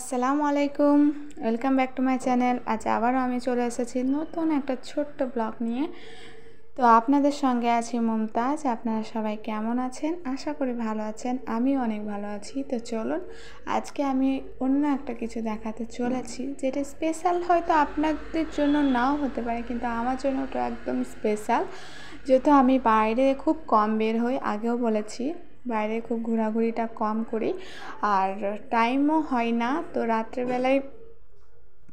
আসসালামু আলাইকুম। Welcome back to my channel আজ আবারও আমি চলে এসেছি নতুন একটা ছোট্ট ব্লগ নিয়ে। তো আপনাদের সঙ্গে আছি মমতাজ। আপনারা সবাই কেমন আছেন? আশা করি ভালো আছেন। আমিও অনেক ভালো আছি। তো চলুন, আজকে আমি অন্য একটা কিছু দেখাতে চলেছি, যেটা স্পেশাল হয়তো আপনাদের জন্য নাও হতে পারে, কিন্তু আমার জন্য ওটা একদম স্পেশাল যেহেতু আমি বাইরে খুব কম বের হই, আগেও বলেছি বাইরে খুব ঘোরাঘুরিটা কম করি। আর টাইমও হয় না। তো রাত্রেবেলায়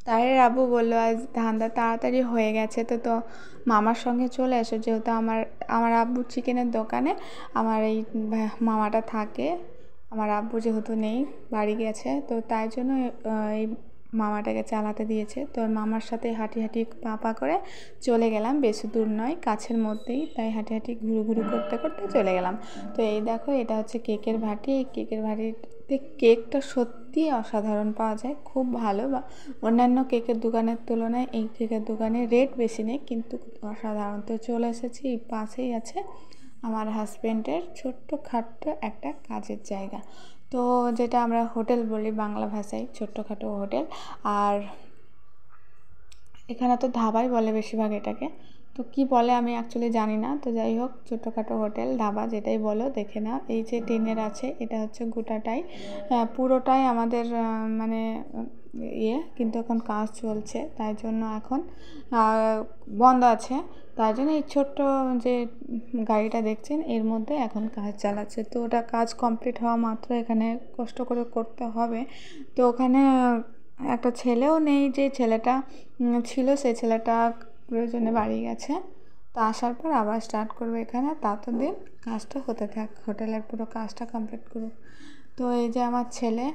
তাহের আবু বলল, আজ ধান্দা তাড়াতাড়ি হয়ে গেছে তো তো মামার সঙ্গে চলে এসো। যেহেতু আমার আমার আব্বু চিকেনের দোকানে, আমার এই মামাটা থাকে। আমার আব্বু যেহেতু নেই, বাড়ি গেছে। তো তাই জন্য এই মামাটাকে চালাতে দিয়েছে। তো মামার সাথে হাঁটি হাঁটি পা পা করে চলে গেলাম। বেশি দূর নয়, কাছের মধ্যেই। তাই হাঁটি হাঁটি ঘুরু ঘুরু করতে করতে চলে গেলাম। তো এই দেখো, এটা হচ্ছে কেকের ভাটি। এই কেকের ভাটিতে কেকটা সত্যি অসাধারণ পাওয়া যায়। খুব ভালো। বা অন্যান্য কেকের দোকানের তুলনায় এই কেকের দোকানে রেট বেশি নেই, কিন্তু অসাধারণ। তো চলে এসেছি পাশেই আছে আমার হাজব্যান্ডের ছোট্ট খাট্ট একটা কাজের জায়গা। তো যেটা আমরা হোটেল বলি বাংলা ভাষায়, ছোট্টখাটো হোটেল। আর এখানে তো ধাবাই বলে বেশিরভাগ এটাকে। তো কি বলে আমি অ্যাকচুয়ালি জানি না। তো যাই হোক, ছোটোখাটো হোটেল, ধাবা যেটাই বলো, দেখে নাও। এই যে টিনের আছে, এটা হচ্ছে গোটাটাই। পুরোটাই আমাদের মানে ইয়ে কিন্তু এখন কাজ চলছে, তাই জন্য এখন বন্ধ আছে। তাই জন্য এই ছোট্ট যে গাড়িটা দেখছেন, এর মধ্যে এখন কাজ চালাচ্ছে। তো ওটা কাজ কমপ্লিট হওয়া মাত্র এখানে কষ্ট করে করতে হবে। তো ওখানে একটা ছেলেও নেই, যে ছেলেটা ছিল, সে ছেলেটা প্রয়োজনে বাড়ি গেছে। তো আসার পর আবার স্টার্ট করবে এখানে। ততদিন কাজটা হতে থাক হোটেলের পুরো কাজটা কমপ্লিট করুক। তো এই যে আমার ছেলে,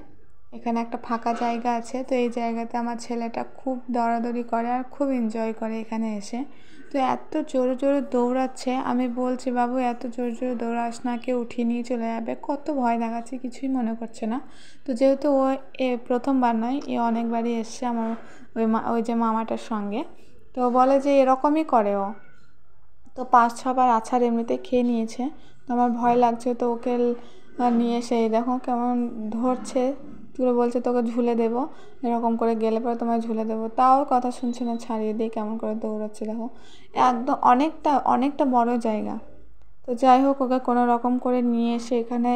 এখানে একটা ফাঁকা জায়গা আছে। তো এই জায়গাতে আমার ছেলেটা খুব দৌড়াদৌড়ি করে আর খুব এনজয় করে এখানে এসে। তো এত জোরে জোরে দৌড়াচ্ছে। আমি বলছি, বাবু, এত জোরে জোরে দৌড়াস না, কেউ উঠিয়ে নিয়ে চলে যাবে। কত ভয় দেখাচ্ছে, কিছুই মনে করছে না। তো যেহেতু ও এ প্রথমবার নয়, এ অনেকবারই এসছে আমার ওই মা, ওই যে মামাটার সঙ্গে। তো বলে যে এরকমই করে ও তো পাঁচ ছবার আছাড় এমনিতে খেয়ে নিয়েছে। তো আমার ভয় লাগছে তো ওকে নিয়ে এসে দেখো কেমন ধরছে তুলে বলছে তোকে ঝুলে দেবো। এরকম করে গেলে পরে তোমায় ঝুলে দেবো। তাও কথা শুনছে না, ছাড়িয়ে দিয়ে কেমন করে দৌড়াচ্ছে দেখো। একদম অনেকটা অনেকটা বড় জায়গা। তো যাই হোক, ওকে কোনো রকম করে নিয়ে এসে এখানে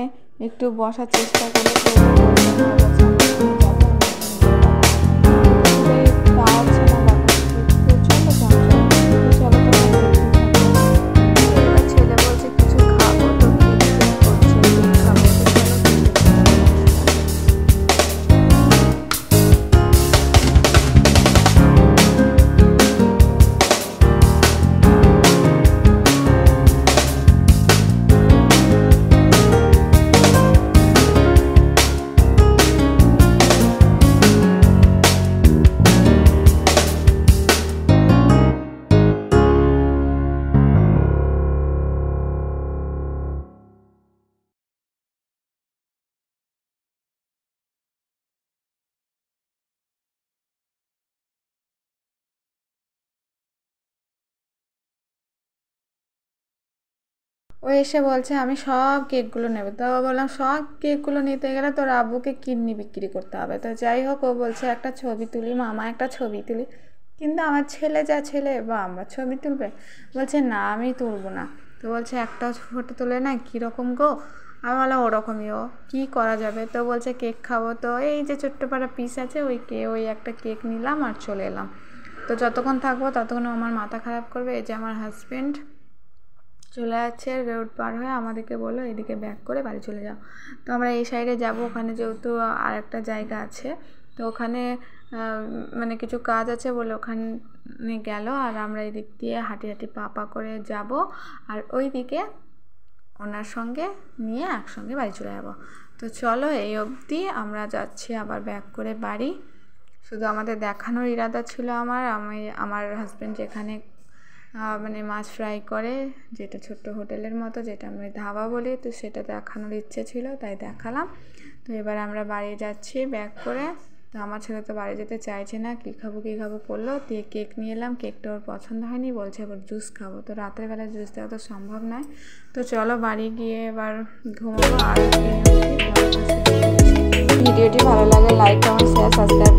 একটু বসার চেষ্টা করে। ও এসে বলছে, আমি সব কেকগুলো নেব। তো বললাম, সব কেকগুলো নিতে গেলে তোর আব্বুকে কিডনি বিক্রি করতে হবে। তো যাই হোক, ও বলছে, একটা ছবি তুলি, মামা একটা ছবি তুলি। কিন্তু আমার ছেলে যা ছেলে বা আমার ছবি তুলবে? বলছে, না, আমি তুলবো না। তো বলছে একটা ফটো তুলে না, কীরকম গো? আমি বললাম, ওরকমই ও, কী করা যাবে? তো বলছে, কেক খাব। তো এই যে ছোট্ট পাড়া পিস আছে, ওই কে, ওই একটা কেক নিলাম আর চলে এলাম। তো যতক্ষণ থাকব, ততক্ষণ আমার মাথা খারাপ করবে, এই যে আমার হাজব্যান্ড চলে যাচ্ছে রোড পার হয়ে আমাদেরকে বলল, এদিকে ব্যাক করে বাড়ি চলে যাও। তো আমরা এই সাইডে যাব, ওখানে যেহেতু আর একটা জায়গা আছে, তো ওখানে মানে কিছু কাজ আছে বলে ওখানে গেল, আর আমরা এদিক দিয়ে হাঁটি হাঁটি পা পা করে যাব, আর ওই দিকে ওনার সঙ্গে নিয়ে একসঙ্গে বাড়ি চলে যাব। তো চলো, এই অবধি আমরা যাচ্ছি আবার ব্যাক করে বাড়ি। শুধু আমাদের দেখানোর ইরাদা ছিল আমার, আমি, আমার হাজব্যান্ড যেখানে মানে মাছ ফ্রাই করে, যেটা ছোট্ট হোটেলের মতো, যেটা আমরা ধাবা বলি, তো সেটা দেখানোর ইচ্ছে ছিল, তাই দেখালাম। তো এবার আমরা বাড়ি যাচ্ছি ব্যাক করে। তো আমার ছেলে তো বাড়ি যেতে চাইছে না, কী খাব কী খাব করল দিয়ে কেক নিয়ে এলাম কেকটা ওর পছন্দ হয়নি, বলছে এবার জুস খাব। তো রাতের বেলা জুস দেওয়া তো সম্ভব নয়। তো চলো বাড়ি গিয়ে এবার ঘুমাবো, আর ভিডিওটি ভালো লাগে লাইক কমেন্ট শেয়ার সাবস্ক্রাইব